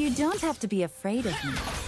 You don't have to be afraid of me.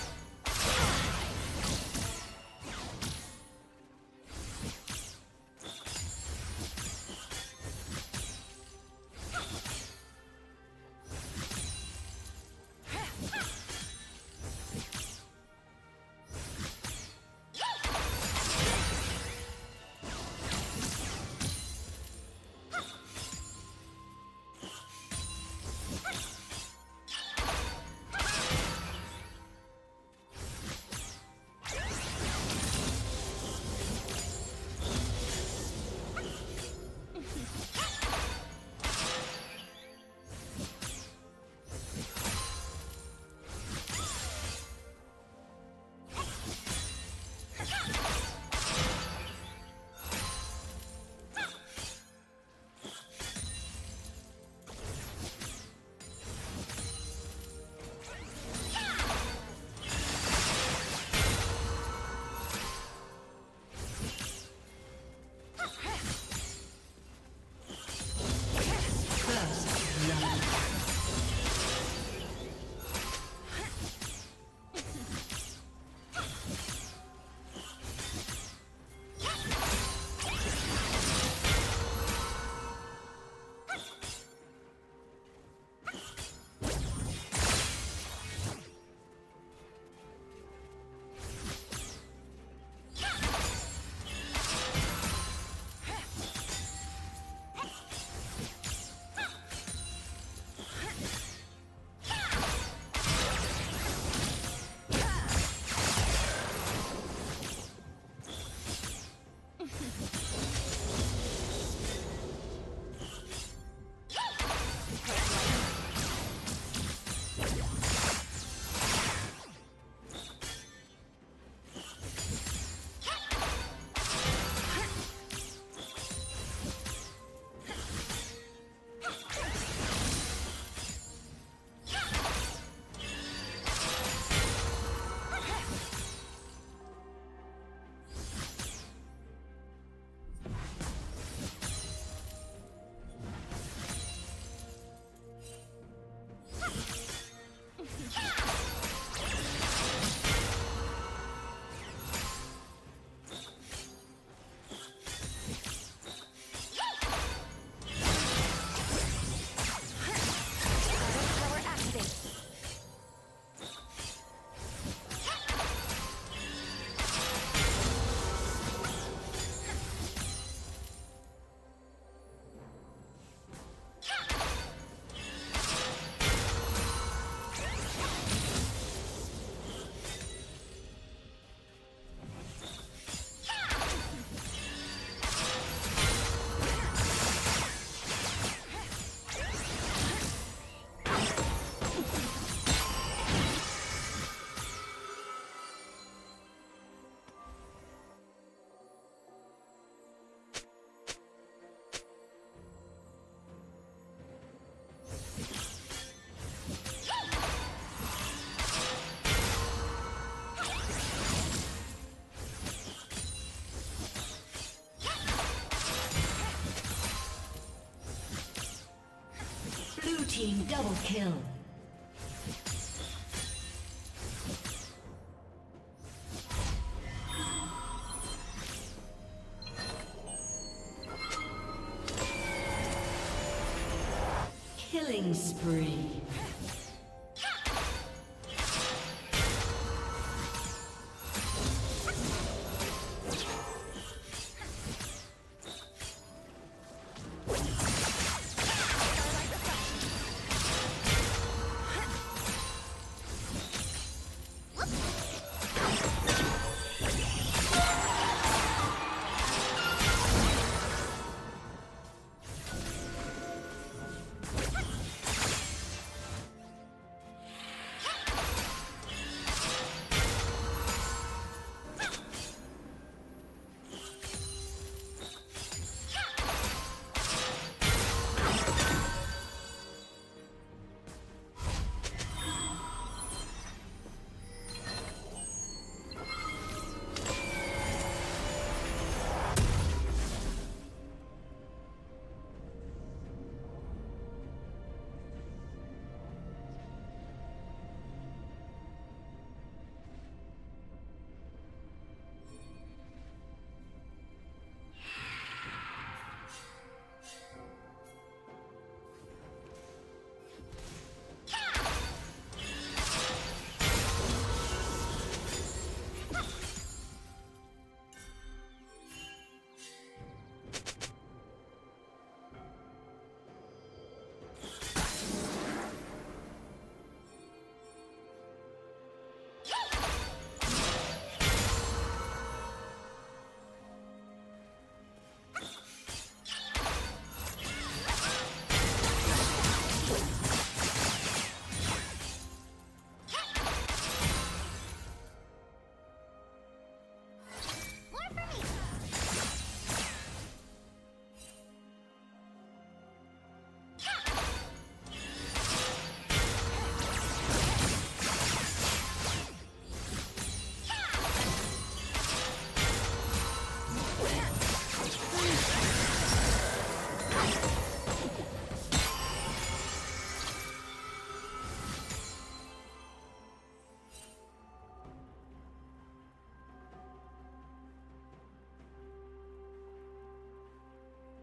Double kill.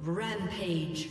Rampage.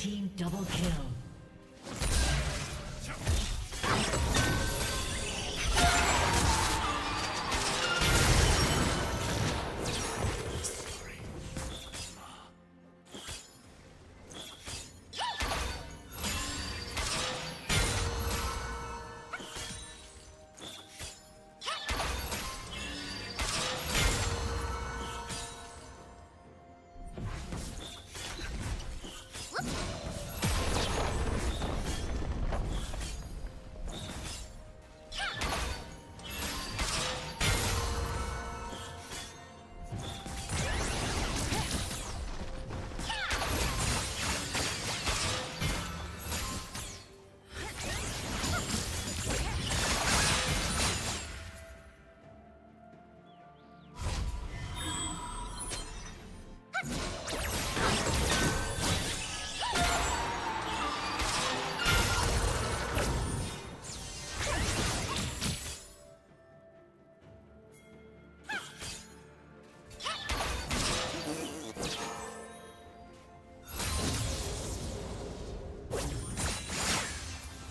Team double kill.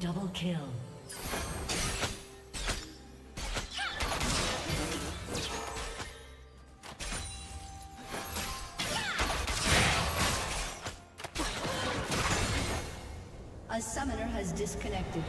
Double kill. A summoner has disconnected.